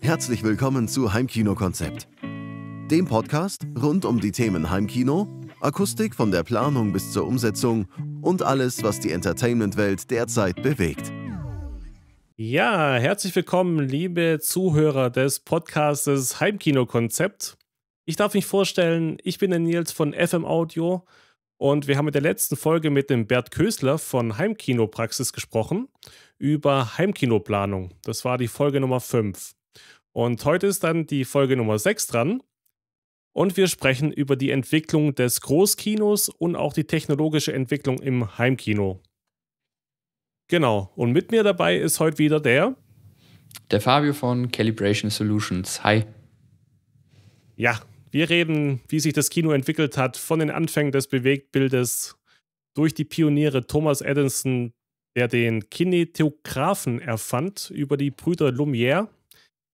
Herzlich willkommen zu Heimkino Konzept, dem Podcast rund um die Themen Heimkino, Akustik von der Planung bis zur Umsetzung und alles, was die Entertainment-Welt derzeit bewegt. Ja, herzlich willkommen, liebe Zuhörer des Podcastes Heimkino Konzept. Ich darf mich vorstellen, ich bin der Nils von FM Audio und wir haben in der letzten Folge mit dem Bert Kösler von Heimkinopraxis gesprochen über Heimkinoplanung. Das war die Folge Nummer 5. Und heute ist dann die Folge Nummer 6 dran. Und wir sprechen über die Entwicklung des Großkinos und auch die technologische Entwicklung im Heimkino. Genau. Und mit mir dabei ist heute wieder der. Der Fabio von Calibration Solutions. Hi. Ja, wir reden, wie sich das Kino entwickelt hat, von den Anfängen des Bewegtbildes durch die Pioniere Thomas Edison, der den Kinetographen erfand, über die Brüder Lumière,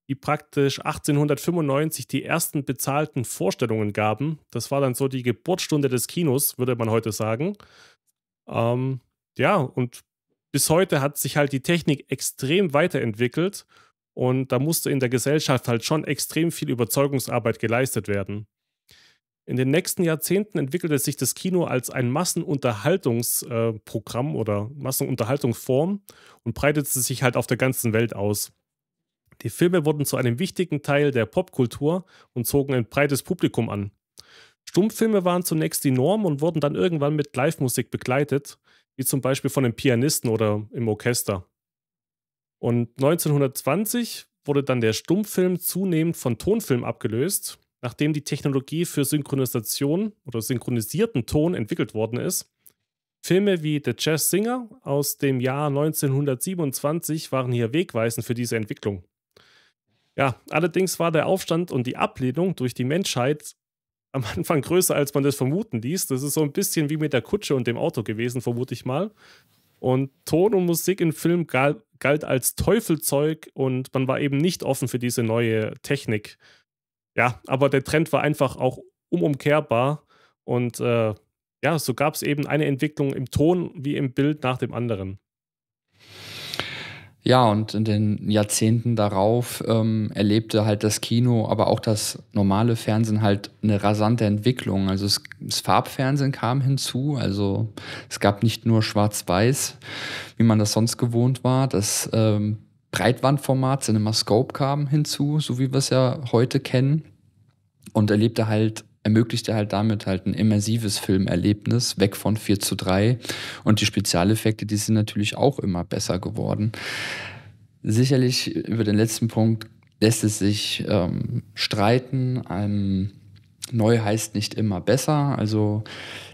die praktisch 1895 die ersten bezahlten Vorstellungen gaben. Das war dann so die Geburtsstunde des Kinos, würde man heute sagen. Ähm, ja, und bis heute hat sich halt die Technik extrem weiterentwickelt und da musste in der Gesellschaft halt schon extrem viel Überzeugungsarbeit geleistet werden. In den nächsten Jahrzehnten entwickelte sich das Kino als ein Massenunterhaltungsprogramm äh, oder Massenunterhaltungsform und breitete sich halt auf der ganzen Welt aus. Die Filme wurden zu einem wichtigen Teil der Popkultur und zogen ein breites Publikum an. Stummfilme waren zunächst die Norm und wurden dann irgendwann mit Live-Musik begleitet, wie zum Beispiel von einem Pianisten oder im Orchester. Und 1920 wurde dann der Stummfilm zunehmend von Tonfilm abgelöst, nachdem die Technologie für Synchronisation oder synchronisierten Ton entwickelt worden ist. Filme wie The Jazz Singer aus dem Jahr 1927 waren hier wegweisend für diese Entwicklung. Ja, allerdings war der Aufstand und die Ablehnung durch die Menschheit am Anfang größer, als man das vermuten ließ. Das ist so ein bisschen wie mit der Kutsche und dem Auto gewesen, vermute ich mal. Und Ton und Musik im Film galt, galt als Teufelzeug und man war eben nicht offen für diese neue Technik. Ja, aber der Trend war einfach auch unumkehrbar und äh, ja, so gab es eben eine Entwicklung im Ton wie im Bild nach dem anderen. Ja, und in den Jahrzehnten darauf ähm, erlebte halt das Kino, aber auch das normale Fernsehen halt eine rasante Entwicklung. Also es, das Farbfernsehen kam hinzu, also es gab nicht nur Schwarz-Weiß, wie man das sonst gewohnt war. Das ähm, Breitbandformat CinemaScope kam hinzu, so wie wir es ja heute kennen. Und erlebte halt ermöglicht er halt damit halt ein immersives Filmerlebnis, weg von 4 zu 3. Und die Spezialeffekte, die sind natürlich auch immer besser geworden. Sicherlich über den letzten Punkt lässt es sich ähm, streiten. Ähm, neu heißt nicht immer besser. Also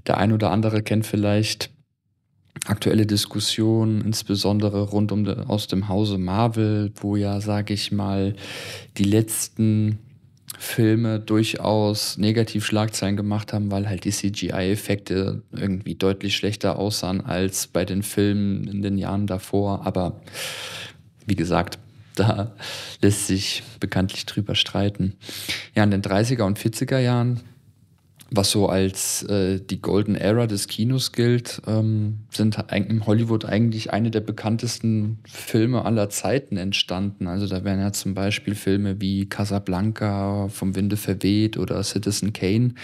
der ein oder andere kennt vielleicht aktuelle Diskussionen, insbesondere rund um de, aus dem Hause Marvel, wo ja, sage ich mal, die letzten Filme durchaus negativ Schlagzeilen gemacht haben, weil halt die CGI-Effekte irgendwie deutlich schlechter aussahen als bei den Filmen in den Jahren davor. Aber wie gesagt, da lässt sich bekanntlich drüber streiten. Ja, in den 30er und 40er Jahren was so als äh, die Golden Era des Kinos gilt, ähm, sind in Hollywood eigentlich eine der bekanntesten Filme aller Zeiten entstanden. Also da wären ja zum Beispiel Filme wie Casablanca, Vom Winde verweht oder Citizen Kane,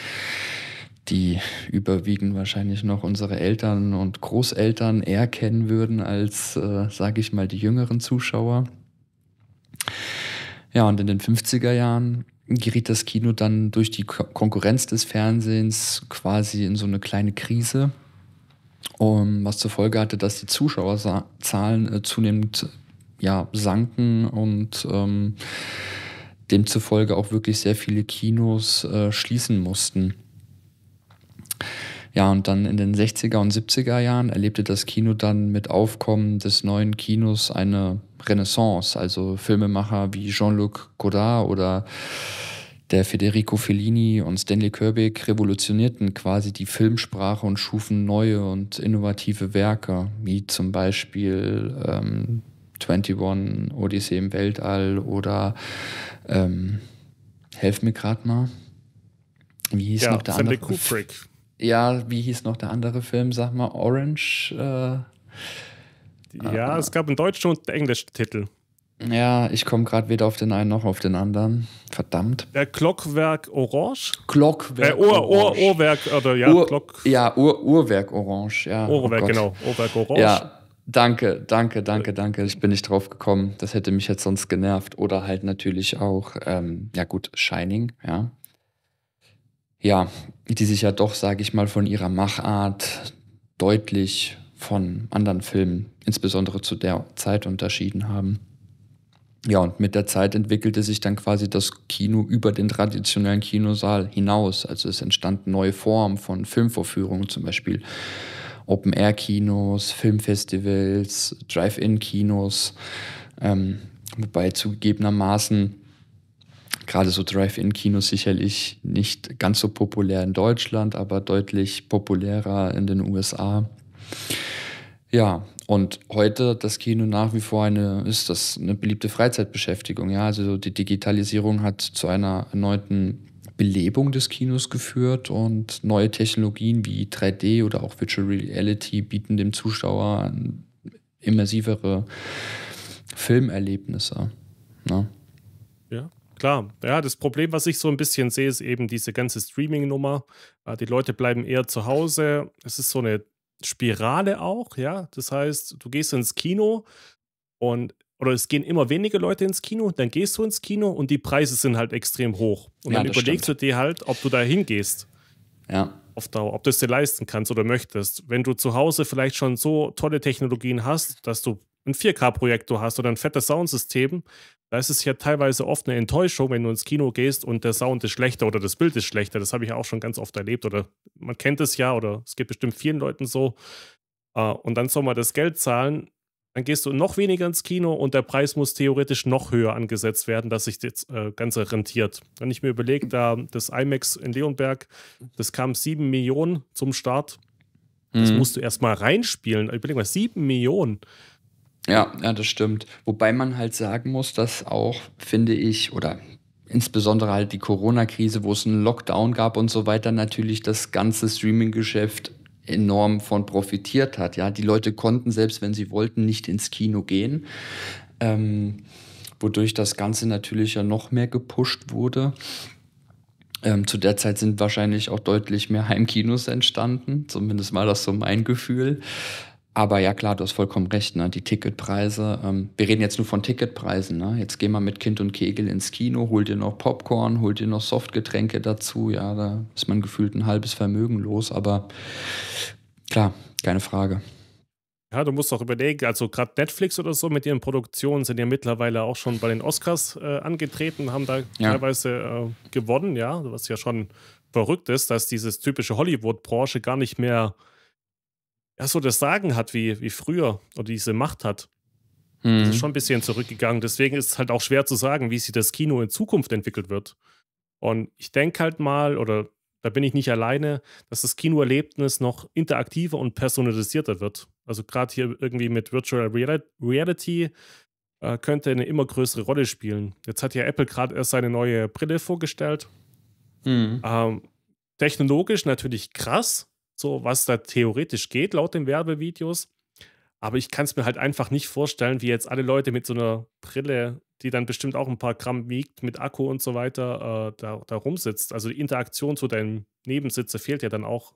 die überwiegend wahrscheinlich noch unsere Eltern und Großeltern eher kennen würden als, äh, sage ich mal, die jüngeren Zuschauer. Ja, und in den 50er Jahren geriet das Kino dann durch die Konkurrenz des Fernsehens quasi in so eine kleine Krise, um, was zur Folge hatte, dass die Zuschauerzahlen äh, zunehmend ja, sanken und ähm, demzufolge auch wirklich sehr viele Kinos äh, schließen mussten. Ja, und dann in den 60er und 70er Jahren erlebte das Kino dann mit Aufkommen des neuen Kinos eine Renaissance. Also Filmemacher wie Jean-Luc Godard oder der Federico Fellini und Stanley Kubrick revolutionierten quasi die Filmsprache und schufen neue und innovative Werke, wie zum Beispiel ähm, 21 Odyssee im Weltall oder ähm, helf mir gerade mal. Wie hieß ja, noch der Stanley andere? Kubrick. Ja, wie hieß noch der andere Film? Sag mal, Orange. Äh, ja, ah, es gab einen deutschen und einen englischen Titel. Ja, ich komme gerade weder auf den einen noch auf den anderen. Verdammt. Der Glockwerk Orange? Glockwerk äh, Ohr, Ohr, Ohrwerk, oder ja, Ur, Glock. Ja, Ur, Uhrwerk Orange, ja. Ohrwerk, oh genau. Ohrwerk Orange. Ja, danke, danke, danke, danke. Ich bin nicht drauf gekommen. Das hätte mich jetzt sonst genervt. Oder halt natürlich auch, ähm, ja gut, Shining, ja. Ja, die sich ja doch, sage ich mal, von ihrer Machart deutlich von anderen Filmen, insbesondere zu der Zeit, unterschieden haben. Ja, und mit der Zeit entwickelte sich dann quasi das Kino über den traditionellen Kinosaal hinaus. Also es entstanden neue Formen von Filmvorführungen, zum Beispiel Open-Air-Kinos, Filmfestivals, Drive-In-Kinos, ähm, wobei zugegebenermaßen gerade so Drive-In-Kinos sicherlich nicht ganz so populär in Deutschland, aber deutlich populärer in den USA. Ja, und heute das Kino nach wie vor eine, ist das eine beliebte Freizeitbeschäftigung. Ja, also die Digitalisierung hat zu einer erneuten Belebung des Kinos geführt und neue Technologien wie 3D oder auch Virtual Reality bieten dem Zuschauer immersivere Filmerlebnisse. Ne? Ja, klar. Ja, das Problem, was ich so ein bisschen sehe, ist eben diese ganze Streaming-Nummer. Die Leute bleiben eher zu Hause. Es ist so eine Spirale auch, ja. Das heißt, du gehst ins Kino und oder es gehen immer weniger Leute ins Kino, dann gehst du ins Kino und die Preise sind halt extrem hoch. Und ja, dann überlegst stimmt. du dir halt, ob du da hingehst. Ja. Auf Dauer, ob du es dir leisten kannst oder möchtest. Wenn du zu Hause vielleicht schon so tolle Technologien hast, dass du einen 4K-Projektor hast oder ein fettes Soundsystem, da ist es ja teilweise oft eine Enttäuschung, wenn du ins Kino gehst und der Sound ist schlechter oder das Bild ist schlechter. Das habe ich auch schon ganz oft erlebt oder man kennt es ja oder es geht bestimmt vielen Leuten so. Äh, und dann soll man das Geld zahlen, dann gehst du noch weniger ins Kino und der Preis muss theoretisch noch höher angesetzt werden, dass sich das äh, Ganze rentiert. Wenn ich mir überlege, da das IMAX in Leonberg, das kam 7 Millionen zum Start. Das mhm. musst du erstmal reinspielen. Überleg mal, 7 Millionen. Ja, ja, das stimmt. Wobei man halt sagen muss, dass auch, finde ich, oder insbesondere halt die Corona-Krise, wo es einen Lockdown gab und so weiter, natürlich das ganze Streaming-Geschäft enorm von profitiert hat. Ja, die Leute konnten, selbst wenn sie wollten, nicht ins Kino gehen. Ähm, wodurch das Ganze natürlich ja noch mehr gepusht wurde. Ähm, zu der Zeit sind wahrscheinlich auch deutlich mehr Heimkinos entstanden. Zumindest war das so mein Gefühl. Aber ja, klar, du hast vollkommen recht, ne? die Ticketpreise. Ähm, wir reden jetzt nur von Ticketpreisen. Ne? Jetzt geh mal mit Kind und Kegel ins Kino, hol dir noch Popcorn, hol dir noch Softgetränke dazu. Ja, da ist man gefühlt ein halbes Vermögen los. Aber klar, keine Frage. Ja, du musst auch überlegen, also gerade Netflix oder so mit ihren Produktionen sind ja mittlerweile auch schon bei den Oscars äh, angetreten, haben da ja. teilweise äh, gewonnen, ja, was ja schon verrückt ist, dass dieses typische Hollywood-Branche gar nicht mehr ja, so das Sagen hat wie, wie früher oder diese Macht hat. Mhm. Das ist schon ein bisschen zurückgegangen. Deswegen ist es halt auch schwer zu sagen, wie sich das Kino in Zukunft entwickelt wird. Und ich denke halt mal, oder da bin ich nicht alleine, dass das Kinoerlebnis noch interaktiver und personalisierter wird. Also gerade hier irgendwie mit Virtual Reality äh, könnte eine immer größere Rolle spielen. Jetzt hat ja Apple gerade erst seine neue Brille vorgestellt. Mhm. Ähm, technologisch natürlich krass, so was da theoretisch geht, laut den Werbevideos. Aber ich kann es mir halt einfach nicht vorstellen, wie jetzt alle Leute mit so einer Brille, die dann bestimmt auch ein paar Gramm wiegt, mit Akku und so weiter, äh, da, da rumsitzt. Also die Interaktion zu deinem Nebensitzer fehlt ja dann auch.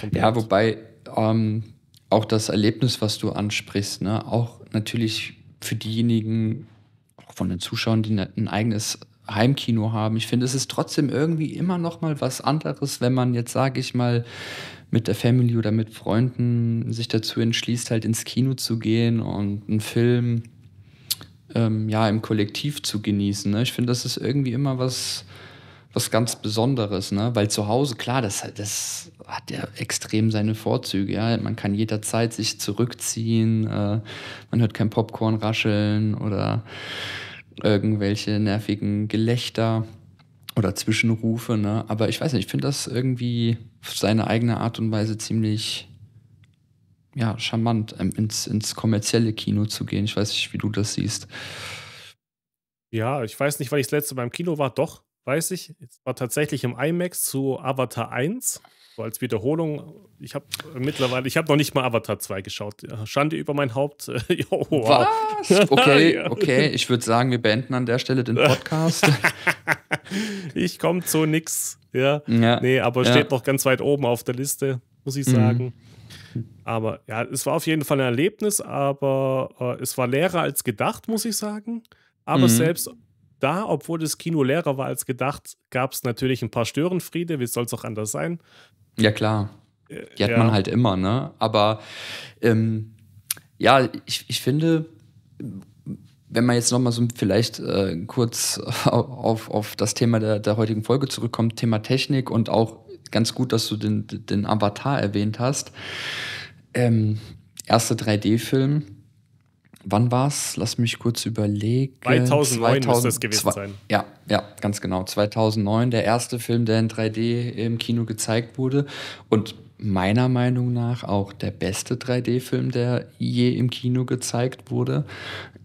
Komplett. Ja, wobei ähm, auch das Erlebnis, was du ansprichst, ne, auch natürlich für diejenigen, auch von den Zuschauern, die ne, ein eigenes Heimkino haben. Ich finde, es ist trotzdem irgendwie immer noch mal was anderes, wenn man jetzt, sage ich mal, mit der Family oder mit Freunden sich dazu entschließt, halt ins Kino zu gehen und einen Film ähm, ja im Kollektiv zu genießen. Ne? Ich finde, das ist irgendwie immer was, was ganz Besonderes, ne? Weil zu Hause, klar, das, das hat ja extrem seine Vorzüge, ja. Man kann jederzeit sich zurückziehen, äh, man hört kein Popcorn rascheln oder irgendwelche nervigen Gelächter oder Zwischenrufe, ne? Aber ich weiß nicht, ich finde das irgendwie auf seine eigene Art und Weise ziemlich ja, charmant, ähm, ins, ins kommerzielle Kino zu gehen. Ich weiß nicht, wie du das siehst. Ja, ich weiß nicht, weil ich das letzte beim Kino war. Doch, weiß ich, es war tatsächlich im IMAX zu Avatar 1, so als Wiederholung. Ich habe mittlerweile, ich habe noch nicht mal Avatar 2 geschaut. Schande über mein Haupt. jo, wow. Was? Okay, okay. Ich würde sagen, wir beenden an der Stelle den Podcast. ich komme zu nix. Ja. ja. Nee, aber ja. steht noch ganz weit oben auf der Liste, muss ich sagen. Mhm. Aber ja, es war auf jeden Fall ein Erlebnis, aber äh, es war leerer als gedacht, muss ich sagen. Aber mhm. selbst da, obwohl das Kino leerer war als gedacht, gab es natürlich ein paar Störenfriede. Wie soll es auch anders sein? Ja, klar. Äh, Die hat ja. man halt immer, ne? Aber ähm, ja, ich, ich finde, wenn man jetzt nochmal so vielleicht äh, kurz auf, auf das Thema der, der heutigen Folge zurückkommt, Thema Technik und auch ganz gut, dass du den, den Avatar erwähnt hast. Ähm, erster 3D-Film, wann war es? Lass mich kurz überlegen. 2009 2000, muss das gewesen zwei, sein. Ja, ja, ganz genau. 2009, der erste Film, der in 3D im Kino gezeigt wurde. Und meiner Meinung nach auch der beste 3D-Film, der je im Kino gezeigt wurde.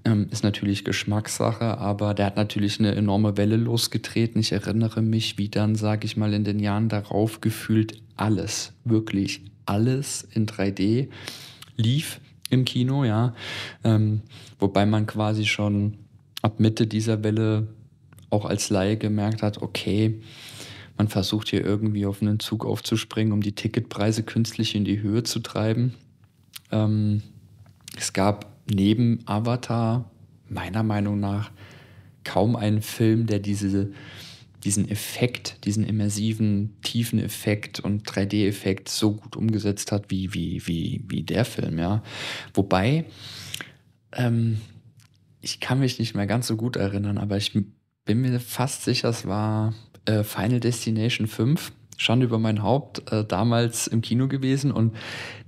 Ähm, ist natürlich Geschmackssache, aber der hat natürlich eine enorme Welle losgetreten. Ich erinnere mich, wie dann, sage ich mal, in den Jahren darauf gefühlt alles, wirklich alles in 3D lief im Kino, ja. Ähm, wobei man quasi schon ab Mitte dieser Welle auch als Laie gemerkt hat, okay, man versucht hier irgendwie auf einen Zug aufzuspringen, um die Ticketpreise künstlich in die Höhe zu treiben. Ähm, es gab neben Avatar meiner Meinung nach kaum einen Film, der diese diesen Effekt, diesen immersiven, tiefen Effekt und 3D-Effekt so gut umgesetzt hat wie, wie, wie, wie der Film, ja. Wobei, ähm, ich kann mich nicht mehr ganz so gut erinnern, aber ich bin mir fast sicher, es war äh, Final Destination 5, schon über mein Haupt, äh, damals im Kino gewesen und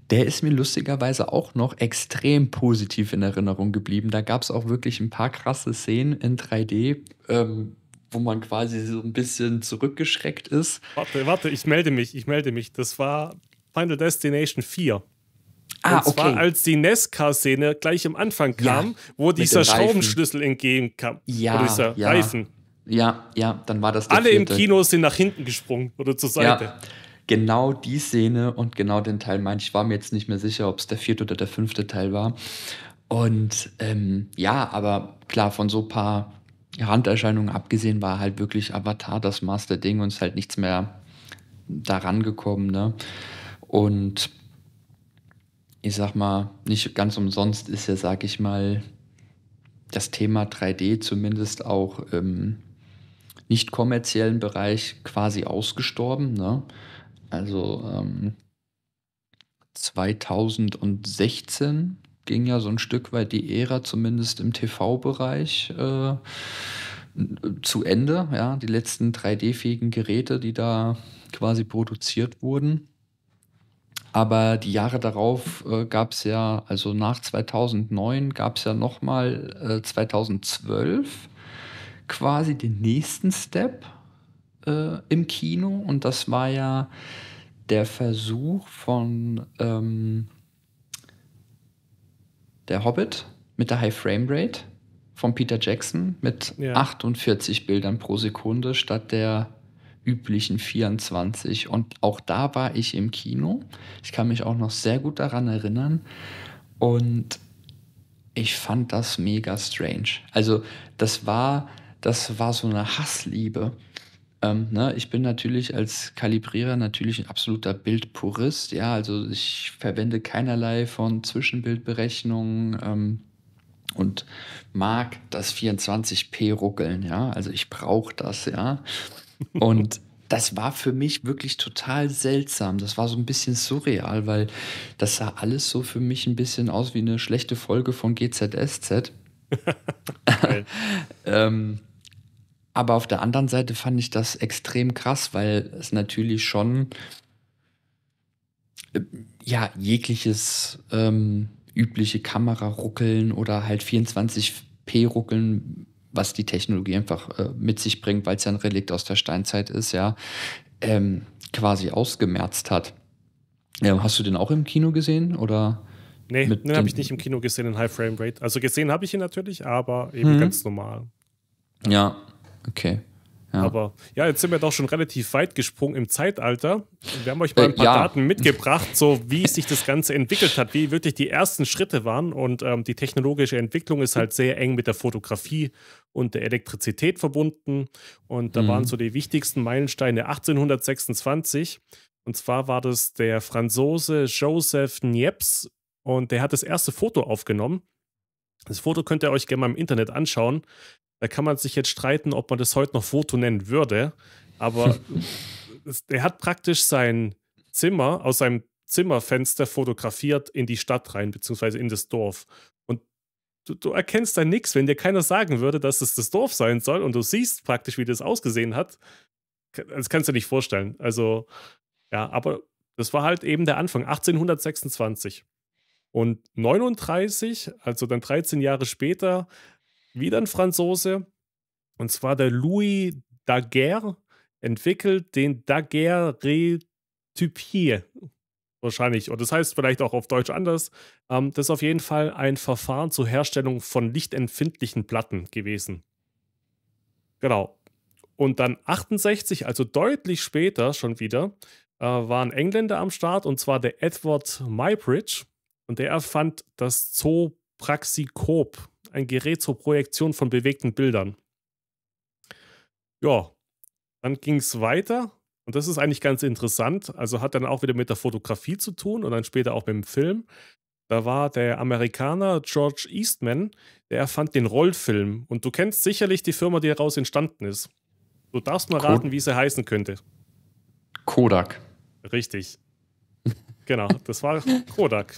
der ist mir lustigerweise auch noch extrem positiv in Erinnerung geblieben. Da gab es auch wirklich ein paar krasse Szenen in 3D. Ähm, wo man quasi so ein bisschen zurückgeschreckt ist. Warte, warte, ich melde mich, ich melde mich. Das war Final Destination 4. Ah, Und zwar okay. als die Nesca-Szene gleich am Anfang kam, ja, wo dieser Schraubenschlüssel entgegenkam. Ja, oder dieser ja. Reifen. Ja, ja, dann war das Alle vierte. im Kino sind nach hinten gesprungen oder zur Seite. Ja, genau die Szene und genau den Teil meinte ich. war mir jetzt nicht mehr sicher, ob es der vierte oder der fünfte Teil war. Und ähm, ja, aber klar, von so ein paar Randerscheinungen abgesehen war halt wirklich Avatar das Master-Ding und ist halt nichts mehr daran gekommen. Ne? Und ich sag mal, nicht ganz umsonst ist ja, sag ich mal, das Thema 3D zumindest auch im nicht kommerziellen Bereich quasi ausgestorben. Ne? Also ähm, 2016 ging ja so ein Stück weit die Ära, zumindest im TV-Bereich, äh, zu Ende. Ja, die letzten 3D-fähigen Geräte, die da quasi produziert wurden. Aber die Jahre darauf äh, gab es ja, also nach 2009 gab es ja nochmal äh, 2012 quasi den nächsten Step äh, im Kino. Und das war ja der Versuch von ähm, der Hobbit mit der High Frame Rate von Peter Jackson mit ja. 48 Bildern pro Sekunde statt der üblichen 24. Und auch da war ich im Kino. Ich kann mich auch noch sehr gut daran erinnern. Und ich fand das mega strange. Also das war, das war so eine Hassliebe. Ähm, ne, ich bin natürlich als Kalibrierer natürlich ein absoluter Bildpurist. Ja, also ich verwende keinerlei von Zwischenbildberechnungen ähm, und mag das 24p ruckeln. Ja, also ich brauche das. Ja, und das war für mich wirklich total seltsam. Das war so ein bisschen surreal, weil das sah alles so für mich ein bisschen aus wie eine schlechte Folge von GZSZ. ähm, aber auf der anderen Seite fand ich das extrem krass, weil es natürlich schon äh, ja jegliches ähm, übliche Kameraruckeln oder halt 24p ruckeln, was die Technologie einfach äh, mit sich bringt, weil es ja ein Relikt aus der Steinzeit ist, ja, ähm, quasi ausgemerzt hat. Ja, hast du den auch im Kino gesehen oder? Nee, den habe ich nicht im Kino gesehen in High Frame Rate. Also gesehen habe ich ihn natürlich, aber eben hm. ganz normal. Ja, Okay. Ja. Aber ja, jetzt sind wir doch schon relativ weit gesprungen im Zeitalter. Wir haben euch mal ein paar äh, ja. Daten mitgebracht, so wie sich das Ganze entwickelt hat, wie wirklich die ersten Schritte waren. Und ähm, die technologische Entwicklung ist halt sehr eng mit der Fotografie und der Elektrizität verbunden. Und da mhm. waren so die wichtigsten Meilensteine 1826. Und zwar war das der Franzose Joseph Niepce und der hat das erste Foto aufgenommen. Das Foto könnt ihr euch gerne mal im Internet anschauen. Da kann man sich jetzt streiten, ob man das heute noch Foto nennen würde. Aber er hat praktisch sein Zimmer aus seinem Zimmerfenster fotografiert in die Stadt rein, beziehungsweise in das Dorf. Und du, du erkennst da nichts, wenn dir keiner sagen würde, dass es das Dorf sein soll und du siehst praktisch, wie das ausgesehen hat. Das kannst du dir nicht vorstellen. Also, ja, aber das war halt eben der Anfang, 1826. Und 39, also dann 13 Jahre später, wieder ein Franzose, und zwar der Louis Daguerre, entwickelt den Daguerre-Retypier. Wahrscheinlich, und das heißt vielleicht auch auf Deutsch anders. Ähm, das ist auf jeden Fall ein Verfahren zur Herstellung von lichtempfindlichen Platten gewesen. Genau. Und dann 68, also deutlich später schon wieder, äh, war Engländer am Start, und zwar der Edward Mybridge. Und der erfand das Zoopraxikop, ein Gerät zur Projektion von bewegten Bildern. Ja, dann ging es weiter. Und das ist eigentlich ganz interessant. Also hat dann auch wieder mit der Fotografie zu tun und dann später auch mit dem Film. Da war der Amerikaner George Eastman, der erfand den Rollfilm. Und du kennst sicherlich die Firma, die daraus entstanden ist. Du darfst mal raten, wie sie heißen könnte. Kodak. Richtig. genau, das war Kodak.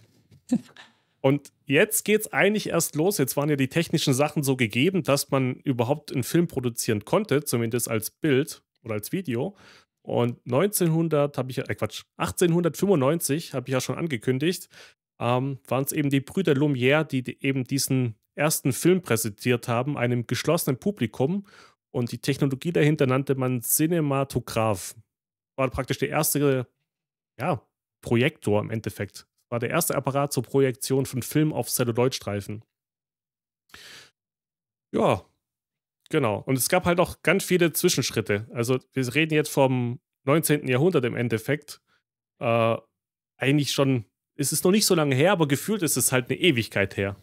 Und jetzt geht es eigentlich erst los. Jetzt waren ja die technischen Sachen so gegeben, dass man überhaupt einen Film produzieren konnte, zumindest als Bild oder als Video. Und 1900 habe ich, äh Quatsch, 1895 habe ich ja schon angekündigt, ähm, waren es eben die Brüder Lumière, die, die eben diesen ersten Film präsentiert haben, einem geschlossenen Publikum. Und die Technologie dahinter nannte man Cinematograph. War praktisch der erste ja, Projektor im Endeffekt war der erste Apparat zur Projektion von Film auf Celluloidstreifen. Ja, genau. Und es gab halt auch ganz viele Zwischenschritte. Also wir reden jetzt vom 19. Jahrhundert im Endeffekt. Äh, eigentlich schon, ist es noch nicht so lange her, aber gefühlt ist es halt eine Ewigkeit her.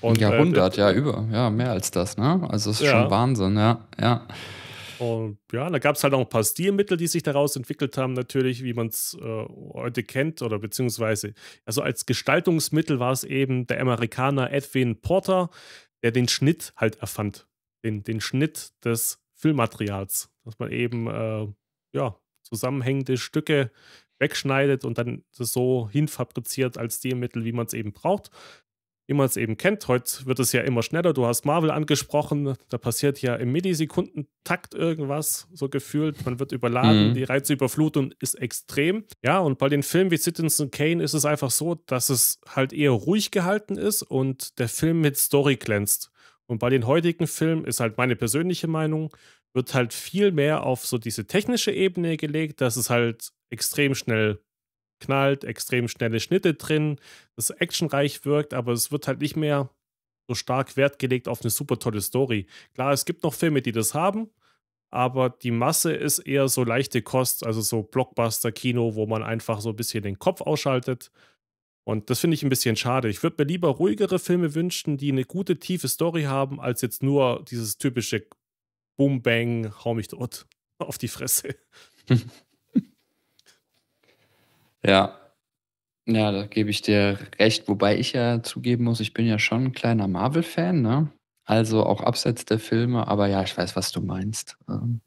Und, Ein Jahrhundert, äh, ja, über, ja, mehr als das, ne? Also es ist ja. schon Wahnsinn, ja, ja. Und ja, da gab es halt auch ein paar Stilmittel, die sich daraus entwickelt haben, natürlich, wie man es äh, heute kennt, oder beziehungsweise, also als Gestaltungsmittel war es eben der Amerikaner Edwin Porter, der den Schnitt halt erfand. Den, den Schnitt des Filmmaterials, dass man eben äh, ja, zusammenhängende Stücke wegschneidet und dann so hinfabriziert als Stilmittel, wie man es eben braucht wie man es eben kennt. Heute wird es ja immer schneller. Du hast Marvel angesprochen. Da passiert ja im Millisekundentakt irgendwas, so gefühlt. Man wird überladen. Mhm. Die Reizüberflutung ist extrem. Ja, und bei den Filmen wie Citizen Kane ist es einfach so, dass es halt eher ruhig gehalten ist und der Film mit Story glänzt. Und bei den heutigen Filmen ist halt meine persönliche Meinung, wird halt viel mehr auf so diese technische Ebene gelegt, dass es halt extrem schnell knallt, extrem schnelle Schnitte drin, das actionreich wirkt, aber es wird halt nicht mehr so stark Wert gelegt auf eine super tolle Story. Klar, es gibt noch Filme, die das haben, aber die Masse ist eher so leichte Kost, also so Blockbuster-Kino, wo man einfach so ein bisschen den Kopf ausschaltet. Und das finde ich ein bisschen schade. Ich würde mir lieber ruhigere Filme wünschen, die eine gute, tiefe Story haben, als jetzt nur dieses typische Boom, Bang, hau mich dort auf die Fresse. Ja. Ja, da gebe ich dir recht, wobei ich ja zugeben muss, ich bin ja schon ein kleiner Marvel-Fan, ne? Also auch abseits der Filme, aber ja, ich weiß, was du meinst. Ähm.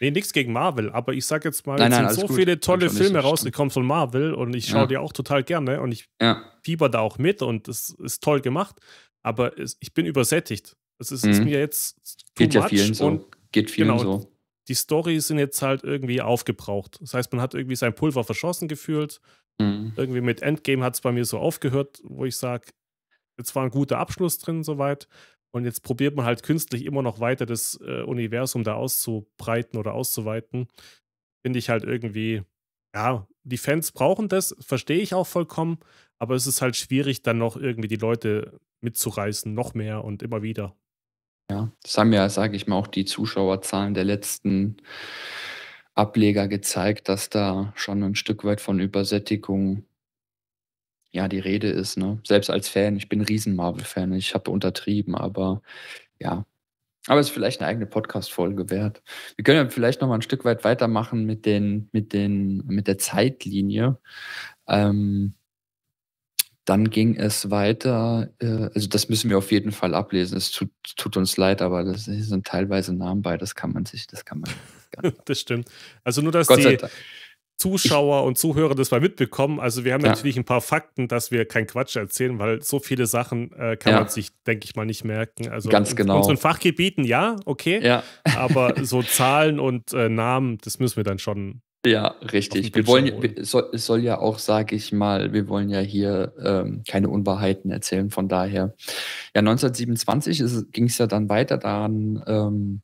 Nee, nichts gegen Marvel, aber ich sag jetzt mal, es sind so gut. viele tolle Filme rausgekommen von Marvel und ich schaue ja. die auch total gerne und ich ja. fieber da auch mit und es ist toll gemacht, aber es, ich bin übersättigt. Es ist, mhm. ist mir jetzt Geht ja vielen so. Geht vielen genau, so die Storys sind jetzt halt irgendwie aufgebraucht. Das heißt, man hat irgendwie sein Pulver verschossen gefühlt. Mhm. Irgendwie mit Endgame hat es bei mir so aufgehört, wo ich sage, jetzt war ein guter Abschluss drin soweit. Und jetzt probiert man halt künstlich immer noch weiter das äh, Universum da auszubreiten oder auszuweiten. Finde ich halt irgendwie, ja, die Fans brauchen das, verstehe ich auch vollkommen, aber es ist halt schwierig, dann noch irgendwie die Leute mitzureißen, noch mehr und immer wieder. Ja, das haben ja, sage ich mal, auch die Zuschauerzahlen der letzten Ableger gezeigt, dass da schon ein Stück weit von Übersättigung ja die Rede ist. Ne? Selbst als Fan, ich bin riesen Marvel-Fan, ich habe untertrieben, aber ja. Aber es ist vielleicht eine eigene Podcast-Folge wert. Wir können ja vielleicht noch mal ein Stück weit weitermachen mit, den, mit, den, mit der Zeitlinie. Ähm, dann ging es weiter, äh, also das müssen wir auf jeden Fall ablesen. Es tut, tut uns leid, aber das sind teilweise Namen bei, das kann man sich, das kann man. das stimmt. Also nur, dass Gott die Zuschauer und Zuhörer das mal mitbekommen. Also wir haben ja. natürlich ein paar Fakten, dass wir kein Quatsch erzählen, weil so viele Sachen äh, kann ja. man sich, denke ich mal, nicht merken. Also Ganz genau. in unseren Fachgebieten ja, okay. Ja. aber so Zahlen und äh, Namen, das müssen wir dann schon ja, richtig. Wir wollen, wir, es, soll, es soll ja auch, sage ich mal, wir wollen ja hier ähm, keine Unwahrheiten erzählen. Von daher, ja, 1927 ging es ja dann weiter. Dann ähm,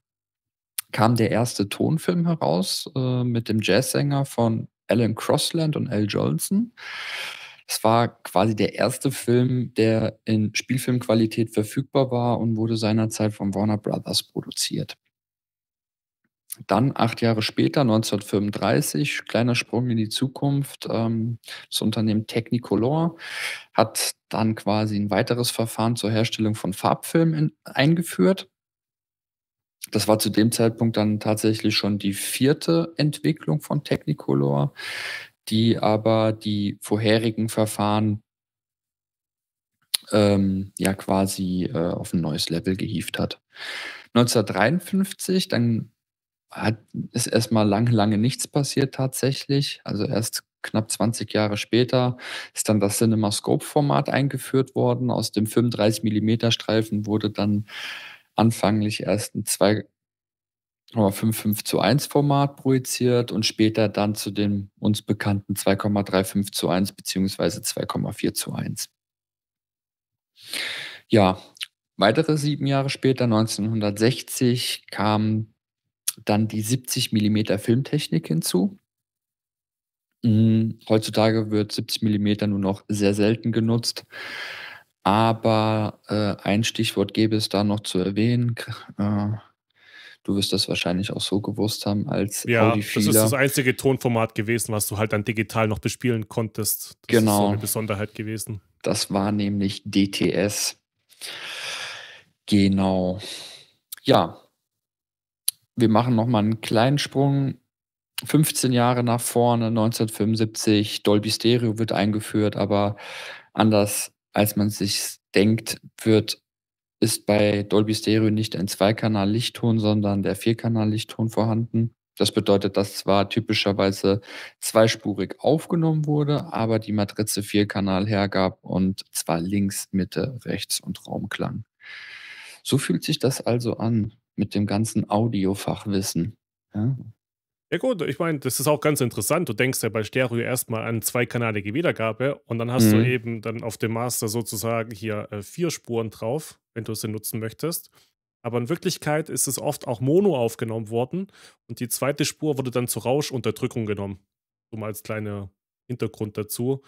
kam der erste Tonfilm heraus äh, mit dem Jazzsänger von Alan Crossland und Al Jolson. Es war quasi der erste Film, der in Spielfilmqualität verfügbar war und wurde seinerzeit von Warner Brothers produziert. Dann acht Jahre später, 1935, kleiner Sprung in die Zukunft, ähm, das Unternehmen Technicolor hat dann quasi ein weiteres Verfahren zur Herstellung von Farbfilmen eingeführt. Das war zu dem Zeitpunkt dann tatsächlich schon die vierte Entwicklung von Technicolor, die aber die vorherigen Verfahren ähm, ja quasi äh, auf ein neues Level gehievt hat. 1953, dann hat, ist erstmal lange, lange nichts passiert tatsächlich. Also erst knapp 20 Jahre später ist dann das CinemaScope-Format eingeführt worden. Aus dem 35 mm Streifen wurde dann anfanglich erst ein 2,55 zu 1 Format projiziert und später dann zu dem uns bekannten 2,35 zu 1 beziehungsweise 2,4 zu 1. Ja, weitere sieben Jahre später, 1960, kam dann die 70 mm Filmtechnik hinzu. Hm, heutzutage wird 70 mm nur noch sehr selten genutzt. Aber äh, ein Stichwort gäbe es da noch zu erwähnen. Äh, du wirst das wahrscheinlich auch so gewusst haben als Ja, das ist das einzige Tonformat gewesen, was du halt dann digital noch bespielen konntest. Das genau. ist so genau. eine Besonderheit gewesen. Das war nämlich DTS. Genau. Ja, wir machen nochmal einen kleinen Sprung. 15 Jahre nach vorne, 1975, Dolby Stereo wird eingeführt, aber anders als man sich denkt, wird ist bei Dolby Stereo nicht ein Zweikanal-Lichtton, sondern der Vierkanal-Lichtton vorhanden. Das bedeutet, dass zwar typischerweise zweispurig aufgenommen wurde, aber die Matrize Vierkanal hergab und zwar links, Mitte, rechts und Raumklang. So fühlt sich das also an mit dem ganzen Audiofachwissen. Ja? Ja gut, ich meine, das ist auch ganz interessant. Du denkst ja bei Stereo erstmal an zweikanalige Wiedergabe und dann hast mhm. du eben dann auf dem Master sozusagen hier äh, vier Spuren drauf, wenn du sie nutzen möchtest. Aber in Wirklichkeit ist es oft auch Mono aufgenommen worden und die zweite Spur wurde dann zur Rauschunterdrückung genommen. So mal als kleiner Hintergrund dazu.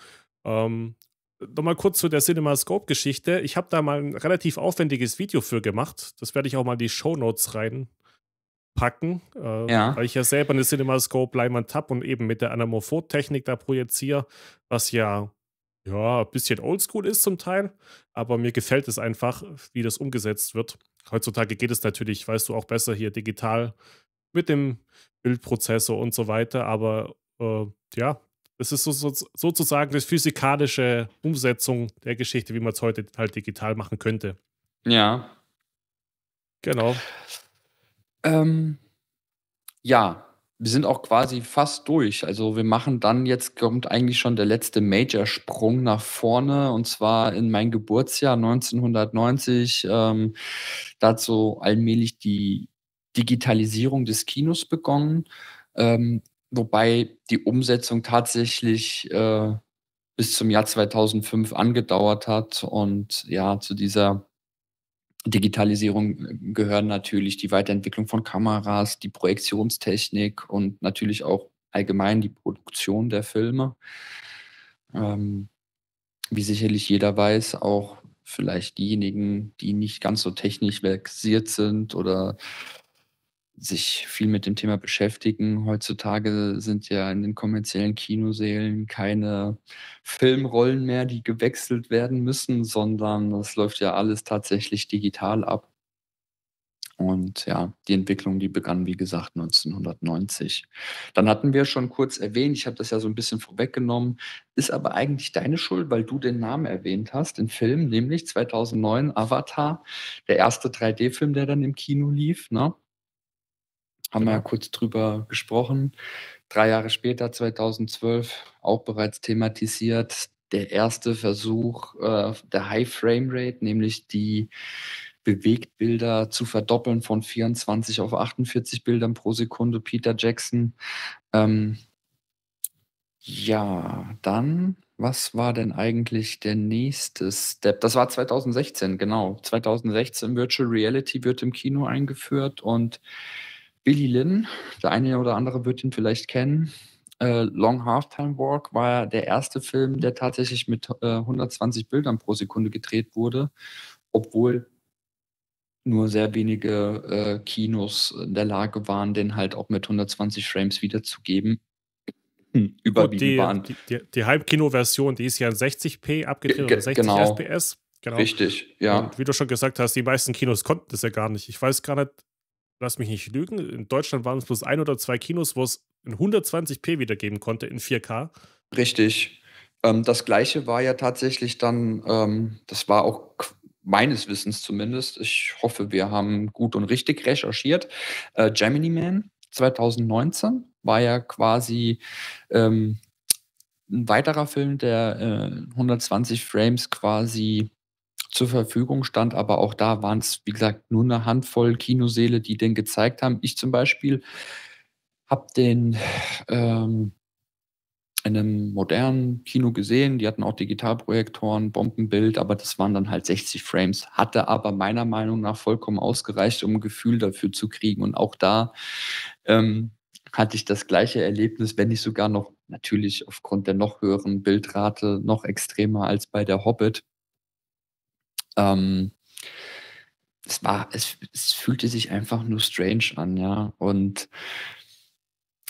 Ähm, Nochmal kurz zu der CinemaScope-Geschichte. Ich habe da mal ein relativ aufwendiges Video für gemacht. Das werde ich auch mal in die Show Notes reinpacken, äh, ja. weil ich ja selber eine CinemaScope-Leinwand habe und eben mit der Anamorphot-Technik da projiziere, was ja, ja ein bisschen oldschool ist zum Teil, aber mir gefällt es einfach, wie das umgesetzt wird. Heutzutage geht es natürlich, weißt du, auch besser hier digital mit dem Bildprozessor und so weiter, aber äh, ja, das ist so, so, sozusagen die physikalische Umsetzung der Geschichte, wie man es heute halt digital machen könnte. Ja. Genau. Ähm, ja, wir sind auch quasi fast durch. Also wir machen dann, jetzt kommt eigentlich schon der letzte Major-Sprung nach vorne und zwar in mein Geburtsjahr 1990. Ähm, da hat so allmählich die Digitalisierung des Kinos begonnen. Ähm, wobei die Umsetzung tatsächlich äh, bis zum Jahr 2005 angedauert hat. Und ja, zu dieser Digitalisierung äh, gehören natürlich die Weiterentwicklung von Kameras, die Projektionstechnik und natürlich auch allgemein die Produktion der Filme. Ähm, wie sicherlich jeder weiß, auch vielleicht diejenigen, die nicht ganz so technisch versiert sind oder sich viel mit dem Thema beschäftigen. Heutzutage sind ja in den kommerziellen Kinosälen keine Filmrollen mehr, die gewechselt werden müssen, sondern das läuft ja alles tatsächlich digital ab. Und ja, die Entwicklung, die begann, wie gesagt, 1990. Dann hatten wir schon kurz erwähnt, ich habe das ja so ein bisschen vorweggenommen, ist aber eigentlich deine Schuld, weil du den Namen erwähnt hast, den Film, nämlich 2009 Avatar, der erste 3D-Film, der dann im Kino lief. Ne? Haben wir ja genau. kurz drüber gesprochen. Drei Jahre später, 2012, auch bereits thematisiert, der erste Versuch äh, der High Frame Rate, nämlich die Bewegtbilder zu verdoppeln von 24 auf 48 Bildern pro Sekunde, Peter Jackson. Ähm, ja, dann, was war denn eigentlich der nächste Step? Das war 2016, genau. 2016 Virtual Reality wird im Kino eingeführt und Billy Lynn, der eine oder andere wird ihn vielleicht kennen. Äh, Long Halftime Walk war der erste Film, der tatsächlich mit äh, 120 Bildern pro Sekunde gedreht wurde, obwohl nur sehr wenige äh, Kinos in der Lage waren, den halt auch mit 120 Frames wiederzugeben. Hm, überwiegend die, waren. Die, die, die Heimkino-Version, die ist ja in 60p abgedreht oder 60 genau. FPS. Genau. Richtig, ja. Und wie du schon gesagt hast, die meisten Kinos konnten das ja gar nicht. Ich weiß gar nicht, lass mich nicht lügen, in Deutschland waren es bloß ein oder zwei Kinos, wo es in 120p wiedergeben konnte in 4K. Richtig. Ähm, das gleiche war ja tatsächlich dann, ähm, das war auch meines Wissens zumindest, ich hoffe, wir haben gut und richtig recherchiert, äh, Gemini Man 2019 war ja quasi ähm, ein weiterer Film, der äh, 120 Frames quasi zur Verfügung stand, aber auch da waren es, wie gesagt, nur eine Handvoll Kinoseele, die den gezeigt haben. Ich zum Beispiel habe den ähm, in einem modernen Kino gesehen. Die hatten auch Digitalprojektoren, Bombenbild, aber das waren dann halt 60 Frames. Hatte aber meiner Meinung nach vollkommen ausgereicht, um ein Gefühl dafür zu kriegen. Und auch da ähm, hatte ich das gleiche Erlebnis, wenn nicht sogar noch natürlich aufgrund der noch höheren Bildrate noch extremer als bei der Hobbit. Ähm, es war, es, es fühlte sich einfach nur strange an, ja. Und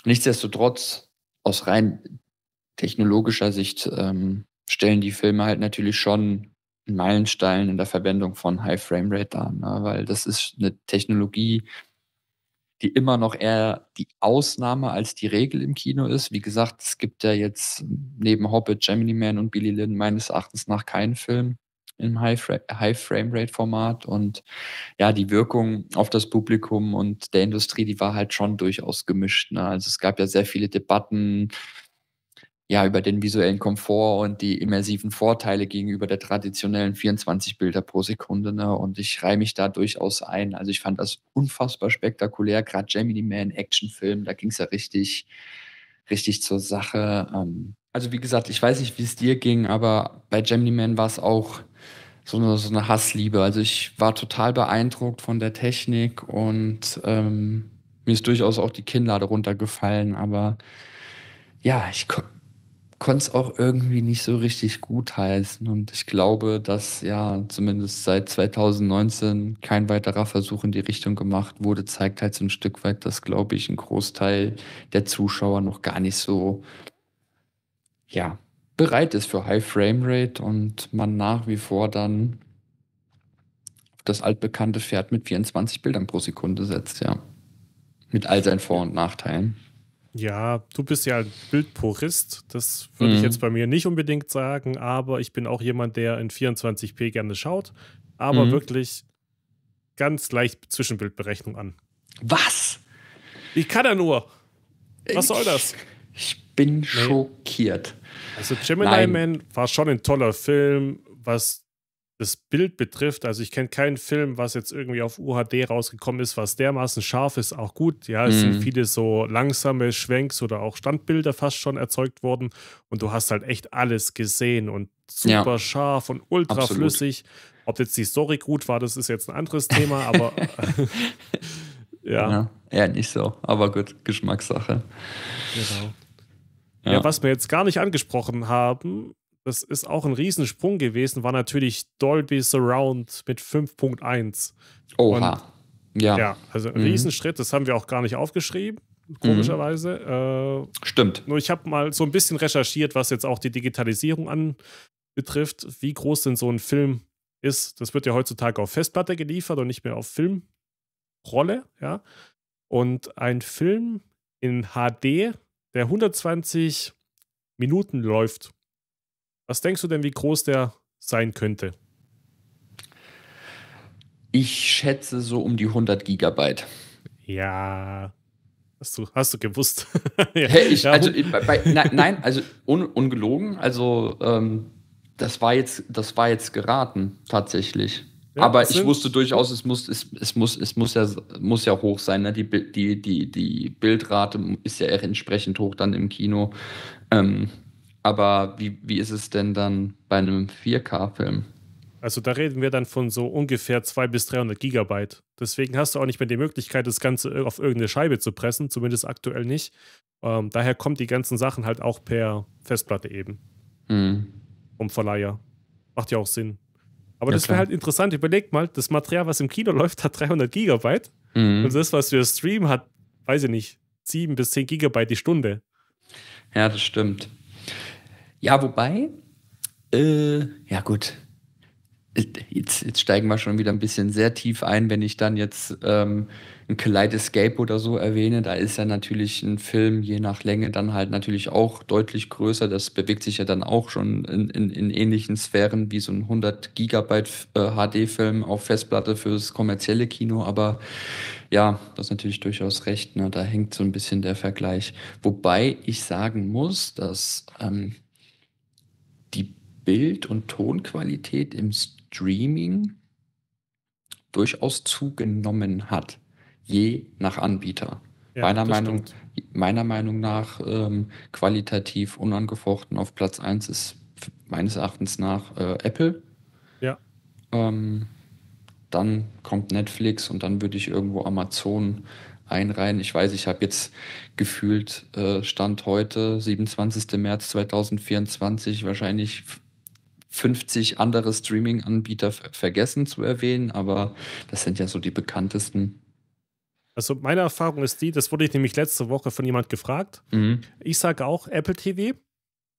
nichtsdestotrotz, aus rein technologischer Sicht ähm, stellen die Filme halt natürlich schon einen Meilenstein in der Verwendung von High Frame Rate dar, ne? weil das ist eine Technologie, die immer noch eher die Ausnahme als die Regel im Kino ist. Wie gesagt, es gibt ja jetzt neben Hobbit, Gemini Man und Billy Lynn meines Erachtens nach keinen Film, im High, Frame Rate Format und ja, die Wirkung auf das Publikum und der Industrie, die war halt schon durchaus gemischt. Ne? Also es gab ja sehr viele Debatten ja über den visuellen Komfort und die immersiven Vorteile gegenüber der traditionellen 24 Bilder pro Sekunde. Ne? Und ich reihe mich da durchaus ein. Also ich fand das unfassbar spektakulär, gerade Gemini Man Actionfilm, da ging es ja richtig, richtig zur Sache. Ähm, also wie gesagt, ich weiß nicht, wie es dir ging, aber bei Gemini Man war es auch so eine, so eine Hassliebe. Also ich war total beeindruckt von der Technik und ähm, mir ist durchaus auch die Kinnlade runtergefallen, aber ja, ich ko konnte es auch irgendwie nicht so richtig gut heißen. Und ich glaube, dass ja zumindest seit 2019 kein weiterer Versuch in die Richtung gemacht wurde, zeigt halt so ein Stück weit, dass, glaube ich, ein Großteil der Zuschauer noch gar nicht so, ja, bereit ist für High Frame Rate und man nach wie vor dann das altbekannte Pferd mit 24 Bildern pro Sekunde setzt, ja. Mit all seinen Vor- und Nachteilen. Ja, du bist ja ein Bildpurist. Das würde mhm. ich jetzt bei mir nicht unbedingt sagen, aber ich bin auch jemand, der in 24p gerne schaut, aber mhm. wirklich ganz leicht Zwischenbildberechnung an. Was? Wie kann er nur? Was soll das? Ich bin nee. schockiert. Also Gemini Nein. Man war schon ein toller Film, was das Bild betrifft. Also ich kenne keinen Film, was jetzt irgendwie auf UHD rausgekommen ist, was dermaßen scharf ist, auch gut. Ja, es mhm. sind viele so langsame Schwenks oder auch Standbilder fast schon erzeugt worden und du hast halt echt alles gesehen und super ja. scharf und ultra Absolut. flüssig. Ob jetzt die Story gut war, das ist jetzt ein anderes Thema, aber ja. ja. Ja, nicht so, aber gut, Geschmackssache. Genau. Ja. ja, was wir jetzt gar nicht angesprochen haben, das ist auch ein Riesensprung gewesen, war natürlich Dolby Surround mit 5.1. Oha. Und, ja. Ja, also ein mhm. Riesenschritt, das haben wir auch gar nicht aufgeschrieben, komischerweise. Mhm. Äh, Stimmt. Nur ich habe mal so ein bisschen recherchiert, was jetzt auch die Digitalisierung anbetrifft, wie groß denn so ein Film ist. Das wird ja heutzutage auf Festplatte geliefert und nicht mehr auf Filmrolle, ja. Und ein Film in HD, der 120 Minuten läuft. Was denkst du denn, wie groß der sein könnte? Ich schätze so um die 100 Gigabyte. Ja, hast du, hast du gewusst. ja. hey, ich, also, bei, nein, nein, also un, ungelogen, also ähm, das, war jetzt, das war jetzt geraten, tatsächlich. Ja, Aber ich wusste durchaus, es muss, es, es muss, es muss ja, muss ja hoch sein. Ne? Die, die, die, die Bildrate ist ja entsprechend hoch dann im Kino. Ähm, aber wie, wie ist es denn dann bei einem 4K-Film? Also da reden wir dann von so ungefähr 200 bis 300 Gigabyte. Deswegen hast du auch nicht mehr die Möglichkeit, das Ganze auf irgendeine Scheibe zu pressen, zumindest aktuell nicht. Ähm, daher kommen die ganzen Sachen halt auch per Festplatte eben. Mhm. Vom Verleiher. Macht ja auch Sinn. Aber ja, das wäre halt interessant. Überlegt mal, das Material, was im Kino läuft, hat 300 Gigabyte. Mhm. Und das, was wir streamen, hat, weiß ich nicht, 7 bis 10 Gigabyte die Stunde. Ja, das stimmt. Ja, wobei, äh, ja gut, jetzt, jetzt steigen wir schon wieder ein bisschen sehr tief ein, wenn ich dann jetzt ähm, ein Kaleidoscape oder so erwähne. Da ist ja natürlich ein Film je nach Länge dann halt natürlich auch deutlich größer. Das bewegt sich ja dann auch schon in, in, in ähnlichen Sphären wie so ein 100 Gigabyte äh, HD-Film auf Festplatte fürs kommerzielle Kino. Aber ja, das ist natürlich durchaus recht. Ne? Da hängt so ein bisschen der Vergleich. Wobei ich sagen muss, dass ähm, die Bild- und Tonqualität im Streaming durchaus zugenommen hat, je nach Anbieter. Ja, meiner, Meinung, meiner Meinung nach ähm, qualitativ unangefochten auf Platz 1 ist meines Erachtens nach äh, Apple. Ja. Ähm, dann kommt Netflix und dann würde ich irgendwo Amazon einreihen. Ich weiß, ich habe jetzt gefühlt äh, Stand heute, 27. März 2024, wahrscheinlich 50 andere Streaming-Anbieter vergessen zu erwähnen, aber das sind ja so die bekanntesten. Also meine Erfahrung ist die, das wurde ich nämlich letzte Woche von jemand gefragt. Mhm. Ich sage auch Apple TV,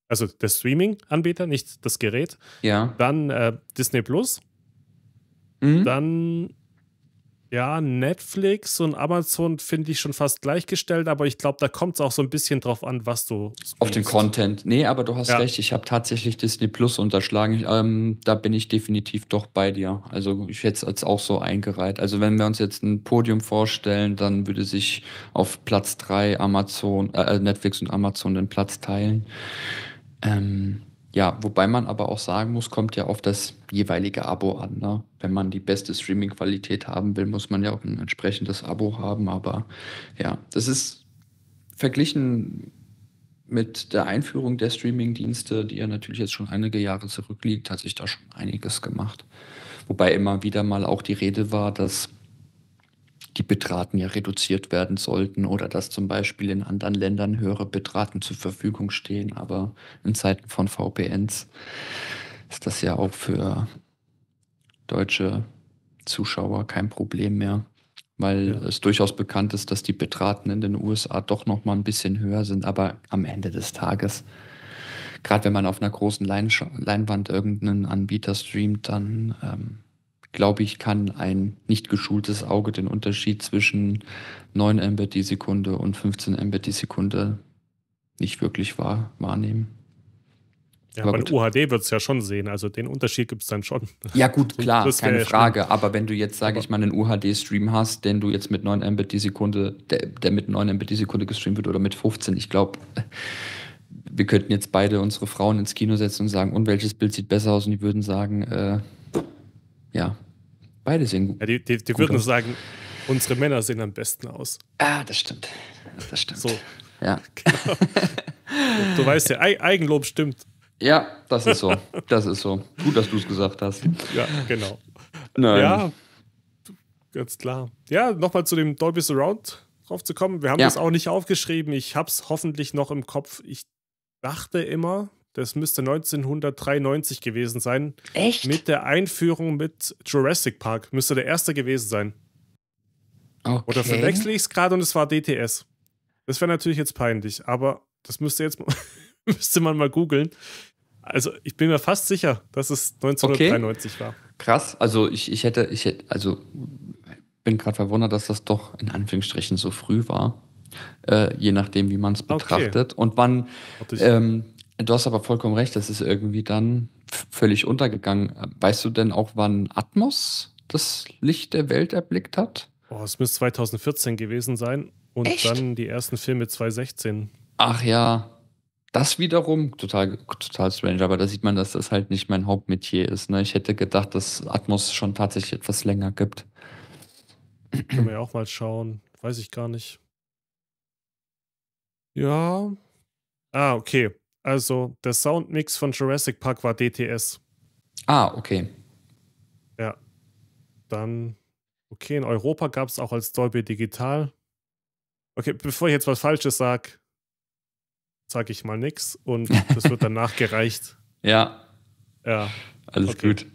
also der Streaming-Anbieter, nicht das Gerät. Ja. Dann äh, Disney Plus. Mhm. Dann ja, Netflix und Amazon finde ich schon fast gleichgestellt, aber ich glaube, da kommt es auch so ein bisschen drauf an, was du. Auf den Content. Nee, aber du hast ja. recht, ich habe tatsächlich Disney Plus unterschlagen. Ähm, da bin ich definitiv doch bei dir. Also ich hätte es als auch so eingereiht. Also wenn wir uns jetzt ein Podium vorstellen, dann würde sich auf Platz 3 Amazon, äh, Netflix und Amazon den Platz teilen. Ähm, ja, wobei man aber auch sagen muss, kommt ja auf das jeweilige Abo an. Ne? Wenn man die beste Streaming-Qualität haben will, muss man ja auch ein entsprechendes Abo haben. Aber ja, das ist verglichen mit der Einführung der Streaming-Dienste, die ja natürlich jetzt schon einige Jahre zurückliegt, hat sich da schon einiges gemacht. Wobei immer wieder mal auch die Rede war, dass die Bitraten ja reduziert werden sollten oder dass zum Beispiel in anderen Ländern höhere Bitraten zur Verfügung stehen. Aber in Zeiten von VPNs ist das ja auch für deutsche Zuschauer kein Problem mehr, weil ja. es durchaus bekannt ist, dass die Bitraten in den USA doch noch mal ein bisschen höher sind. Aber am Ende des Tages, gerade wenn man auf einer großen Leinwand irgendeinen Anbieter streamt, dann ähm, glaube ich, kann ein nicht geschultes Auge den Unterschied zwischen 9 Mbit die Sekunde und 15 Mbit die Sekunde nicht wirklich wahr, wahrnehmen. Ja, aber gut. UHD wird es ja schon sehen, also den Unterschied gibt es dann schon. Ja, gut, klar, keine Frage. Schlimm. Aber wenn du jetzt, sage ich mal, einen UHD-Stream hast, den du jetzt mit 9 Mbit die Sekunde, der, der mit 9 Mbit die Sekunde gestreamt wird oder mit 15, ich glaube, wir könnten jetzt beide unsere Frauen ins Kino setzen und sagen, und welches Bild sieht besser aus? Und die würden sagen, äh, ja, beide sehen gut. Ja, die, die, die würden aus. sagen, unsere Männer sehen am besten aus. Ah, das stimmt. Das stimmt. So. Ja. Genau. Du weißt ja, Eigenlob stimmt. Ja, das ist so. Das ist so. Gut, dass du es gesagt hast. Ja, genau. Nein. Ja, ganz klar. Ja, nochmal zu dem Dolby Surround drauf zu kommen. Wir haben ja. das auch nicht aufgeschrieben. Ich habe es hoffentlich noch im Kopf. Ich dachte immer, das müsste 1993 gewesen sein. Echt? Mit der Einführung mit Jurassic Park. Müsste der erste gewesen sein. Okay. Oder verwechsel ich es gerade und es war DTS. Das wäre natürlich jetzt peinlich, aber das müsste jetzt müsste man mal googeln. Also ich bin mir fast sicher, dass es 1993 okay. war. Krass, also ich, ich hätte, ich hätte, also bin gerade verwundert, dass das doch in Anführungsstrichen so früh war. Äh, je nachdem, wie man es betrachtet. Okay. Und wann, ähm, du hast aber vollkommen recht, das ist irgendwie dann völlig untergegangen. Weißt du denn auch, wann Atmos das Licht der Welt erblickt hat? Oh, es müsste 2014 gewesen sein und Echt? dann die ersten Filme 2016. Ach ja, das wiederum total, total strange, aber da sieht man, dass das halt nicht mein Hauptmetier ist. Ne? Ich hätte gedacht, dass Atmos schon tatsächlich etwas länger gibt. Können wir ja auch mal schauen. Weiß ich gar nicht. Ja. Ah, okay. Also der Soundmix von Jurassic Park war DTS. Ah, okay. Ja. Dann, okay, in Europa gab es auch als Dolby Digital. Okay, bevor ich jetzt was Falsches sage, sage ich mal nichts und das wird dann nachgereicht. Ja. Ja. Alles okay. gut.